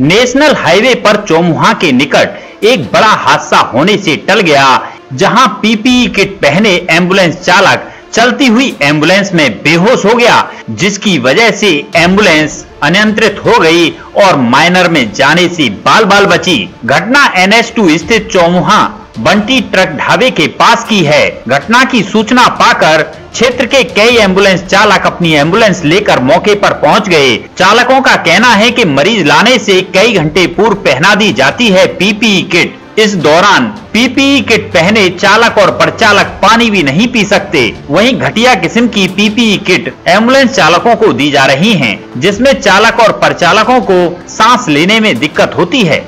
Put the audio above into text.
National highway पर चौमुहा के निकट एक बड़ा हादसा होने से टल गया, जहाँ पीपीई किट पहने एंबुलेंस चालक चलती हुई एंबुलेंस में बेहोश हो गया, जिसकी वजह से एंबुलेंस अनियंत्रित हो गई और माइनर में जाने से बाल बाल बची। घटना एनएच टू स्थित चौमुहा बंटी ट्रक ढाबे के पास की है। घटना की सूचना पाकर क्षेत्र के कई एंबुलेंस चालक अपनी एंबुलेंस लेकर मौके पर पहुँच गए। चालकों का कहना है कि मरीज़ लाने से कई घंटे पूर्व पहना दी जाती है पीपीई किट। इस दौरान पीपीई किट पहने चालक और परिचालक पानी भी नहीं पी सकते। वहीं घटिया किस्म की पीपीई किट एंबुलेंस चालकों को दी जा रही हैं, जिसमें चालक और परिचालकों को सांस लेने में दिक्कत होती है।